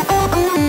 oh, oh, oh.